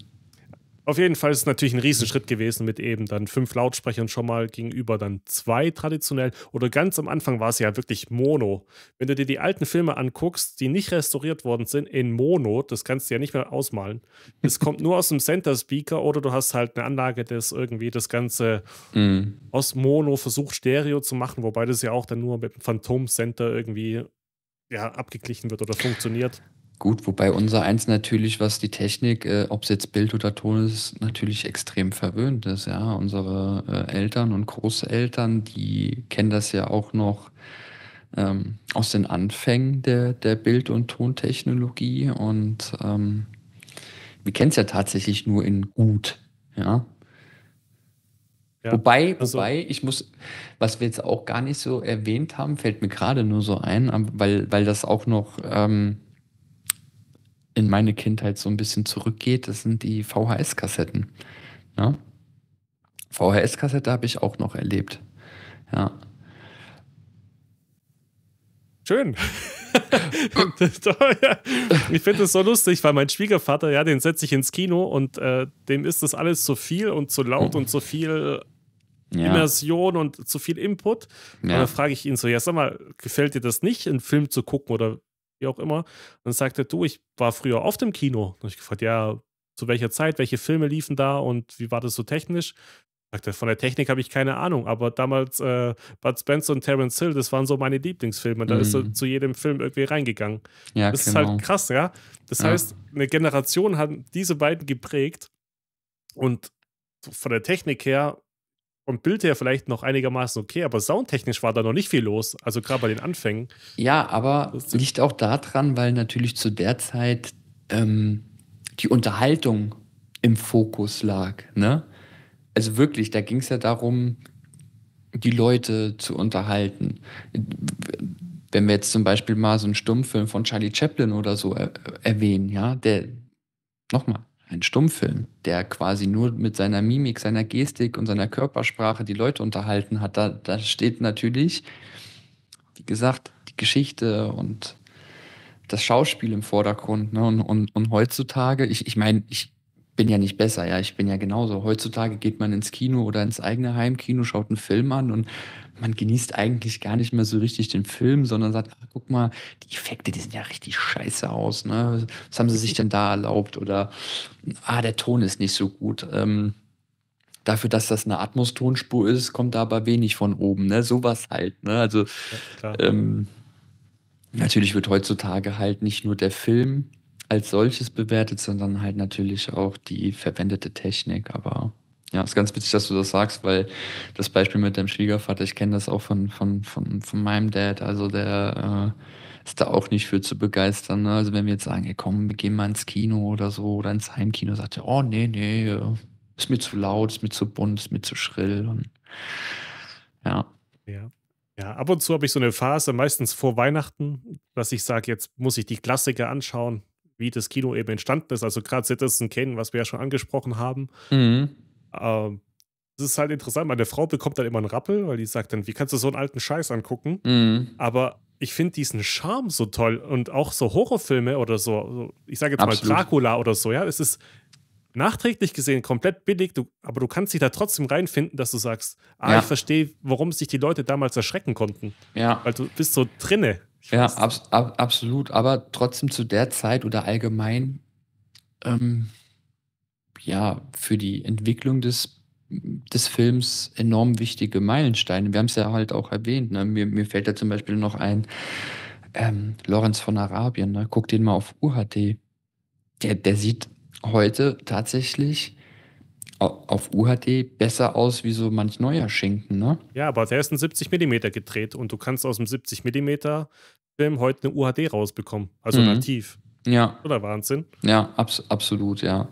Auf jeden Fall ist es natürlich ein Riesenschritt gewesen mit eben dann fünf Lautsprechern schon mal gegenüber dann zwei traditionell. Oder ganz am Anfang war es ja wirklich Mono. Wenn du dir die alten Filme anguckst, die nicht restauriert worden sind, in Mono, das kannst du ja nicht mehr ausmalen. Es kommt nur aus dem Center Speaker oder du hast halt eine Anlage, das irgendwie das Ganze mm. aus Mono versucht, Stereo zu machen, wobei das ja auch dann nur mit dem Phantom Center irgendwie ja, abgeglichen wird oder funktioniert. Gut, wobei unser eins natürlich, was die Technik, äh, ob es jetzt Bild oder Ton ist, natürlich extrem verwöhnt ist. Ja, unsere äh, Eltern und Großeltern, die kennen das ja auch noch ähm, aus den Anfängen der, der Bild- und Tontechnologie und ähm, wir kennen es ja tatsächlich nur in gut. Ja, ja, wobei, also, wobei, ich muss, was wir jetzt auch gar nicht so erwähnt haben, fällt mir gerade nur so ein, weil, weil das auch noch ähm, in meine Kindheit so ein bisschen zurückgeht, das sind die VHS-Kassetten. Ja? VHS-Kassette habe ich auch noch erlebt. Ja. Schön. ich finde das so lustig, weil mein Schwiegervater, ja, den setze ich ins Kino und äh, dem ist das alles zu viel und zu laut und zu viel ja. Immersion und zu viel Input. Ja. Und dann frage ich ihn so: Ja, sag mal, gefällt dir das nicht, einen Film zu gucken oder wie auch immer. Und dann sagt er, du, ich war früher oft im Kino. Und ich gefragt, ja, zu welcher Zeit, welche Filme liefen da und wie war das so technisch? Sagt er, von der Technik habe ich keine Ahnung, aber damals äh, Bud Spencer und Terence Hill, das waren so meine Lieblingsfilme. Da mhm. ist er zu jedem Film irgendwie reingegangen. Ja, das genau. ist halt krass, ja. Das ja. heißt, eine Generation hat diese beiden geprägt und von der Technik her vom Bild her vielleicht noch einigermaßen okay, aber soundtechnisch war da noch nicht viel los. Also gerade bei den Anfängen. Ja, aber das liegt auch daran, weil natürlich zu der Zeit ähm, die Unterhaltung im Fokus lag. Ne? Also wirklich, da ging es ja darum, die Leute zu unterhalten. Wenn wir jetzt zum Beispiel mal so einen Stummfilm von Charlie Chaplin oder so er erwähnen, ja, der, nochmal, ein Stummfilm, der quasi nur mit seiner Mimik, seiner Gestik und seiner Körpersprache die Leute unterhalten hat, da, da steht natürlich, wie gesagt, die Geschichte und das Schauspiel im Vordergrund. Ne? Und, und, und heutzutage, ich, ich meine, ich bin ja nicht besser, ja, ich bin ja genauso. Heutzutage geht man ins Kino oder ins eigene Heimkino, schaut einen Film an und man genießt eigentlich gar nicht mehr so richtig den Film, sondern sagt, ach, guck mal, die Effekte, die sind ja richtig scheiße aus. Ne? Was haben sie sich denn da erlaubt? Oder, ah, der Ton ist nicht so gut. Ähm, dafür, dass das eine Atmos-Tonspur ist, kommt da aber wenig von oben. Ne? Sowas halt. Ne? Also, ja, ähm, natürlich wird heutzutage halt nicht nur der Film als solches bewertet, sondern halt natürlich auch die verwendete Technik. Aber ja, ist ganz witzig, dass du das sagst, weil das Beispiel mit deinem Schwiegervater, ich kenne das auch von, von, von, von meinem Dad, also der äh, ist da auch nicht für zu begeistern. Ne? Also wenn wir jetzt sagen, ey, komm, wir gehen mal ins Kino oder so oder ins Heimkino, sagt er, oh nee, nee, äh, ist mir zu laut, ist mir zu bunt, ist mir zu schrill. Und, ja. Ja. Ja, ab und zu habe ich so eine Phase, meistens vor Weihnachten, dass ich sage, jetzt muss ich die Klassiker anschauen, wie das Kino eben entstanden ist. Also gerade Citizen Kane, was wir ja schon angesprochen haben. Mhm. Ähm, das ist halt interessant. Meine Frau bekommt dann immer einen Rappel, weil die sagt dann, wie kannst du so einen alten Scheiß angucken? Mhm. Aber ich finde diesen Charme so toll und auch so Horrorfilme oder so, ich sage jetzt Absolut. mal Dracula oder so, ja, es ist nachträglich gesehen komplett billig, du, aber du kannst dich da trotzdem reinfinden, dass du sagst, ah, Ja. ich verstehe, warum sich die Leute damals erschrecken konnten, Ja, weil du bist so drinne. Ich ja abs ab absolut. Aber trotzdem zu der Zeit oder allgemein, ähm, ja, für die Entwicklung des, des Films enorm wichtige Meilensteine. Wir haben es ja halt auch erwähnt. Ne? Mir, mir fällt da zum Beispiel noch ein ähm, Lorenz von Arabien. Ne? Guck den mal auf UHD. Der, der sieht heute tatsächlich au- auf UHD besser aus wie so manch neuer Schinken. Ne? Ja, aber der ist in 70 mm gedreht und du kannst aus dem 70 mm Film heute eine UHD rausbekommen, also Mhm. nativ. Ja, Oder Wahnsinn? Ja, abs absolut, ja.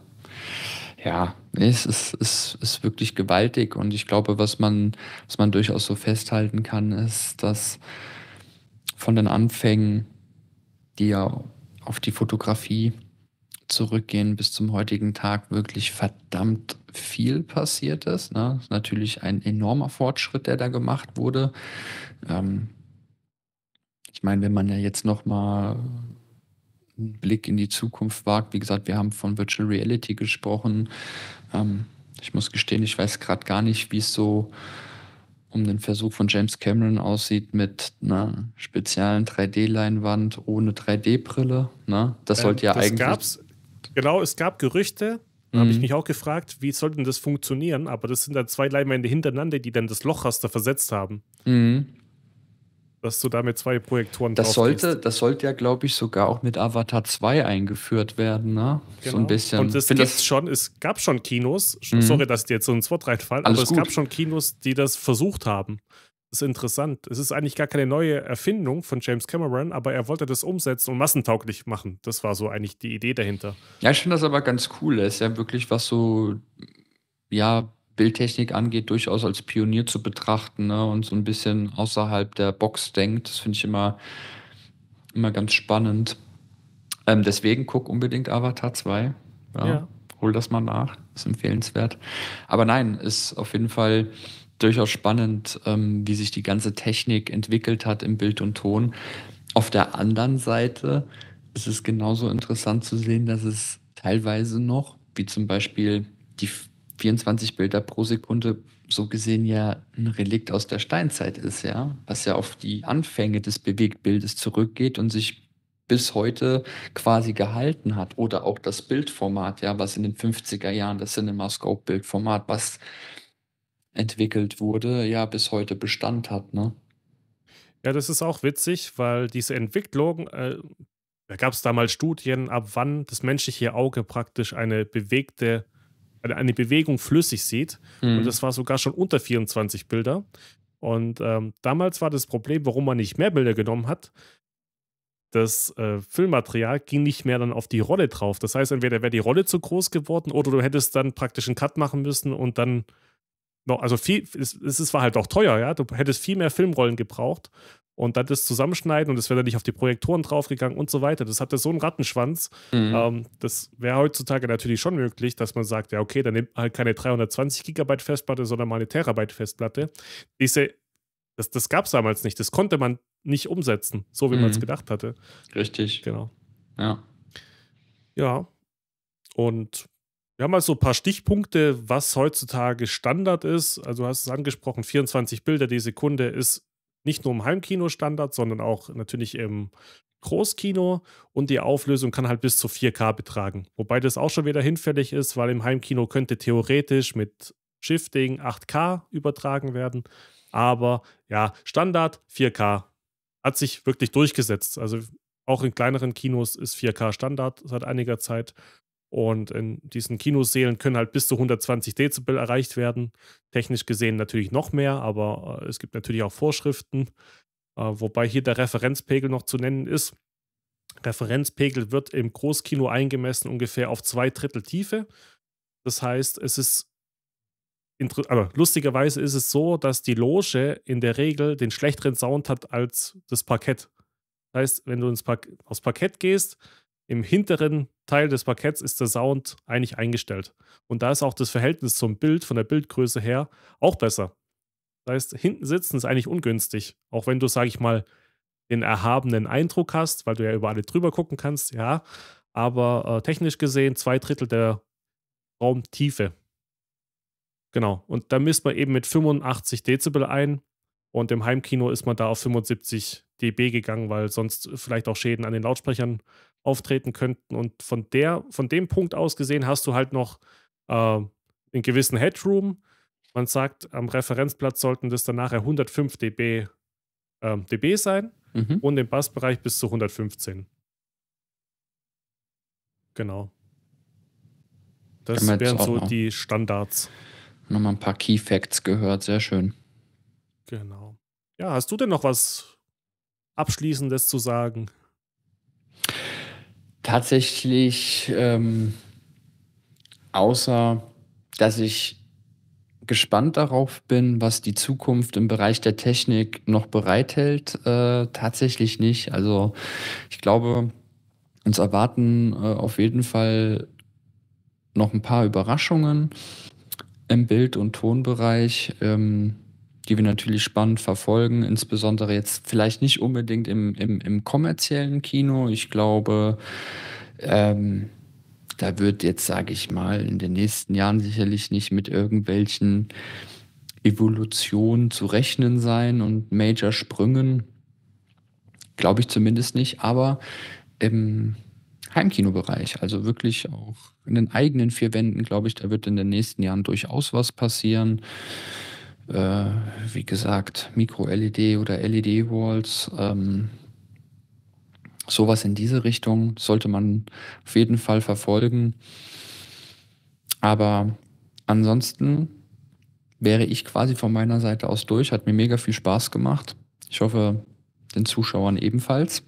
Ja, es ist, ist, ist wirklich gewaltig und ich glaube, was man, was man durchaus so festhalten kann, ist, dass von den Anfängen, die ja auf die Fotografie zurückgehen bis zum heutigen Tag, wirklich verdammt viel passiert ist. Ne? Ist natürlich ein enormer Fortschritt, der da gemacht wurde. Ähm, ich meine, wenn man ja jetzt noch mal einen Blick in die Zukunft wagt. Wie gesagt, wir haben von Virtual Reality gesprochen. Ähm, ich muss gestehen, ich weiß gerade gar nicht, wie es so um den Versuch von James Cameron aussieht mit einer speziellen 3D-Leinwand ohne 3D-Brille. Ne? Das Ähm, sollte ja das eigentlich. Gab's, genau, es gab Gerüchte. Da habe ich Mhm. mich auch gefragt, wie soll denn das funktionieren? Aber das sind dann zwei Leinwände hintereinander, die dann das Lochraster versetzt haben. Mhm. Dass du da mit zwei Projektoren Das sollte, das sollte ja, glaube ich, sogar auch mit Avatar 2 eingeführt werden. Ne? So Genau. ein bisschen. Und es gibt schon, es gab schon Kinos, Mhm. sorry, dass dir jetzt so ins Wort reinfallen, aber es gut. gab schon Kinos, die das versucht haben. Das ist interessant. Es ist eigentlich gar keine neue Erfindung von James Cameron, aber er wollte das umsetzen und massentauglich machen. Das war so eigentlich die Idee dahinter. Ja, ich finde das aber ganz cool. Er ist ja wirklich, was so, ja, Bildtechnik angeht, durchaus als Pionier zu betrachten, ne? Und so ein bisschen außerhalb der Box denkt. Das finde ich immer, immer ganz spannend. Ähm, deswegen guck unbedingt Avatar 2. Ja, Ja. Hol das mal nach. Ist empfehlenswert. Aber nein, ist auf jeden Fall durchaus spannend, ähm, wie sich die ganze Technik entwickelt hat im Bild und Ton. Auf der anderen Seite ist es genauso interessant zu sehen, dass es teilweise noch, wie zum Beispiel die 24 Bilder pro Sekunde, so gesehen ja ein Relikt aus der Steinzeit ist, ja, was ja auf die Anfänge des Bewegtbildes zurückgeht und sich bis heute quasi gehalten hat. Oder auch das Bildformat, ja, was in den 50er Jahren, das CinemaScope-Bildformat, was entwickelt wurde, ja, bis heute Bestand hat, ne? Ja, das ist auch witzig, weil diese Entwicklung, äh, da gab es damals Studien, ab wann das menschliche Auge praktisch eine bewegte, eine, eine Bewegung flüssig sieht. Und Mhm. das war sogar schon unter 24 Bilder. Und ähm, damals war das Problem, warum man nicht mehr Bilder genommen hat. Das äh, Filmmaterial ging nicht mehr dann auf die Rolle drauf. Das heißt, entweder wäre die Rolle zu groß geworden oder du hättest dann praktisch einen Cut machen müssen und dann noch, also viel, es, es war halt auch teuer, ja. Du hättest viel mehr Filmrollen gebraucht und dann das zusammenschneiden und es wäre dann nicht auf die Projektoren draufgegangen und so weiter. Das hatte so einen Rattenschwanz. Mhm. Ähm, das wäre heutzutage natürlich schon möglich, dass man sagt, ja, okay, dann nimmt halt keine 320 Gigabyte Festplatte, sondern mal eine Terabyte Festplatte. Diese, das, das gab es damals nicht. Das konnte man nicht umsetzen, so wie man es Mhm. gedacht hatte. Richtig. Genau. Ja. Ja. Und wir haben mal so ein paar Stichpunkte, was heutzutage Standard ist. Also du hast es angesprochen, 24 Bilder die Sekunde ist nicht nur im Heimkino Standard, sondern auch natürlich im Großkino und die Auflösung kann halt bis zu 4K betragen. Wobei das auch schon wieder hinfällig ist, weil im Heimkino könnte theoretisch mit Shifting 8K übertragen werden. Aber ja, Standard 4K hat sich wirklich durchgesetzt. Also auch in kleineren Kinos ist 4K Standard seit einiger Zeit. Und in diesen Kinosälen können halt bis zu 120 Dezibel erreicht werden. Technisch gesehen natürlich noch mehr, aber äh, es gibt natürlich auch Vorschriften. Äh, wobei hier der Referenzpegel noch zu nennen ist. Referenzpegel wird im Großkino eingemessen ungefähr auf zwei Drittel Tiefe. Das heißt, es ist aber lustigerweise ist es so, dass die Loge in der Regel den schlechteren Sound hat als das Parkett. Das heißt, wenn du ins Park aufs Parkett gehst, im hinteren Teil des Parketts ist der Sound eigentlich eingestellt. Und da ist auch das Verhältnis zum Bild, von der Bildgröße her, auch besser. Das heißt, hinten sitzen ist eigentlich ungünstig. Auch wenn du, sag ich mal, den erhabenen Eindruck hast, weil du ja über alle drüber gucken kannst, ja. Aber äh, technisch gesehen zwei Drittel der Raumtiefe. Genau. Und da misst man eben mit 85 Dezibel ein. Und im Heimkino ist man da auf 75 dB gegangen, weil sonst vielleicht auch Schäden an den Lautsprechern auftreten könnten. Und von, der, von dem Punkt aus gesehen hast du halt noch äh, einen gewissen Headroom. Man sagt, am Referenzplatz sollten das dann nachher 105 dB, äh, dB sein mhm. und im Bassbereich bis zu 115. Genau. Das wären so die Standards. Nochmal ein paar Key Facts gehört, sehr schön. Genau. Ja, hast du denn noch was Abschließendes zu sagen? Tatsächlich, ähm, außer dass ich gespannt darauf bin, was die Zukunft im Bereich der Technik noch bereithält, äh, tatsächlich nicht. Also ich glaube, uns erwarten äh, auf jeden Fall noch ein paar Überraschungen im Bild- und Tonbereich. Ähm, die wir natürlich spannend verfolgen, insbesondere jetzt vielleicht nicht unbedingt im, im, im kommerziellen Kino. Ich glaube, ähm, da wird jetzt, sage ich mal, in den nächsten Jahren sicherlich nicht mit irgendwelchen Evolutionen zu rechnen sein und Major-Sprüngen. Glaube ich zumindest nicht, aber im Heimkinobereich, also wirklich auch in den eigenen vier Wänden, glaube ich, da wird in den nächsten Jahren durchaus was passieren äh, wie gesagt, Micro-LED oder LED-Walls. Ähm, sowas in diese Richtung sollte man auf jeden Fall verfolgen. Aber ansonsten wäre ich quasi von meiner Seite aus durch. Hat mir mega viel Spaß gemacht. Ich hoffe, den Zuschauern ebenfalls.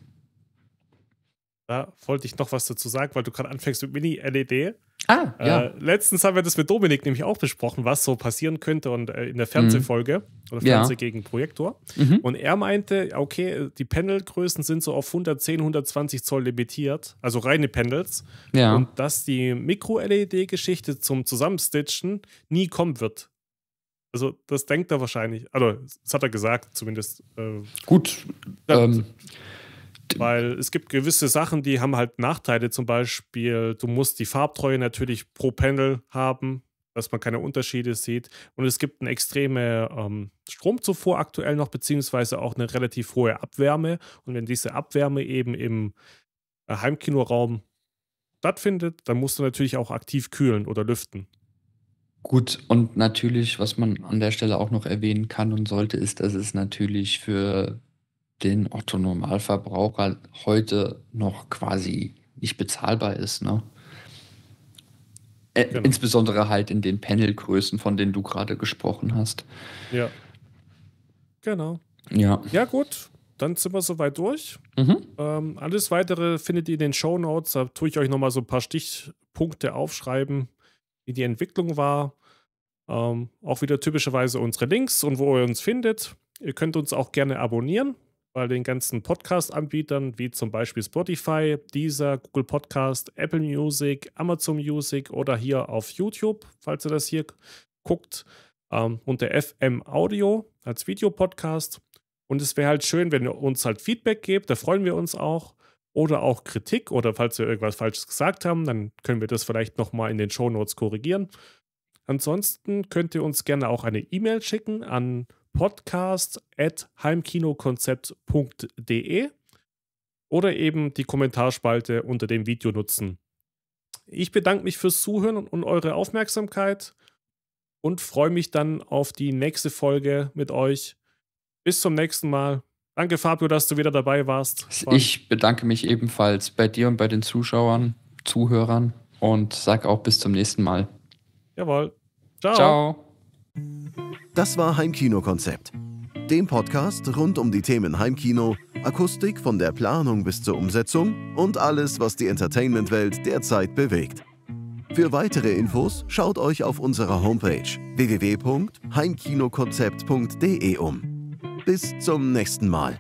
Da wollte ich noch was dazu sagen, weil du gerade anfängst mit Mini-LED. Ah, ja. Äh, letztens haben wir das mit Dominik nämlich auch besprochen, was so passieren könnte und äh, in der Fernsehfolge mhm. oder Fernseh ja. gegen Projektor. Mhm. Und er meinte, okay, die Pendelgrößen sind so auf 110, 120 Zoll limitiert, also reine Pendels. Ja. Und dass die Mikro-LED-Geschichte zum Zusammenstitchen nie kommen wird. Also, das denkt er wahrscheinlich. Also, das hat er gesagt, zumindest. Äh, Gut. Ja, ähm, weil es gibt gewisse Sachen, die haben halt Nachteile. Zum Beispiel, du musst die Farbtreue natürlich pro Panel haben, dass man keine Unterschiede sieht. Und es gibt eine extreme ähm, Stromzufuhr aktuell noch, beziehungsweise auch eine relativ hohe Abwärme. Und wenn diese Abwärme eben im äh, Heimkinoraum stattfindet, dann musst du natürlich auch aktiv kühlen oder lüften. Gut, und natürlich, was man an der Stelle auch noch erwähnen kann und sollte, ist, dass es natürlich für den Otto-Normalverbraucher heute noch quasi nicht bezahlbar ist. Ne? Äh, genau. Insbesondere halt in den Panelgrößen, von denen du gerade gesprochen hast. Ja. Genau. Ja. Ja, gut. Dann sind wir soweit durch. Mhm. Ähm, alles weitere findet ihr in den Show Notes. Da tue ich euch nochmal so ein paar Stichpunkte aufschreiben, wie die Entwicklung war. Ähm, auch wieder typischerweise unsere Links und wo ihr uns findet. Ihr könnt uns auch gerne abonnieren bei den ganzen Podcast-Anbietern wie zum Beispiel Spotify, Deezer, Google Podcast, Apple Music, Amazon Music oder hier auf YouTube, falls ihr das hier guckt, ähm, unter FM Audio als Videopodcast. Und es wäre halt schön, wenn ihr uns halt Feedback gebt, da freuen wir uns auch. Oder auch Kritik oder falls wir irgendwas Falsches gesagt haben, dann können wir das vielleicht nochmal in den Show Notes korrigieren. Ansonsten könnt ihr uns gerne auch eine E-Mail schicken an podcast.heimkinokonzept.de oder eben die Kommentarspalte unter dem Video nutzen. Ich bedanke mich fürs Zuhören und eure Aufmerksamkeit und freue mich dann auf die nächste Folge mit euch. Bis zum nächsten Mal. Danke, Fabio, dass du wieder dabei warst. Ich bedanke mich ebenfalls bei dir und bei den Zuschauern, Zuhörern und sage auch bis zum nächsten Mal. Jawohl. Ciao. Ciao. Das war Heimkino-Konzept. Dem Podcast rund um die Themen Heimkino, Akustik von der Planung bis zur Umsetzung und alles, was die Entertainment-Welt derzeit bewegt. Für weitere Infos schaut euch auf unserer Homepage www.heimkinokonzept.de um. Bis zum nächsten Mal.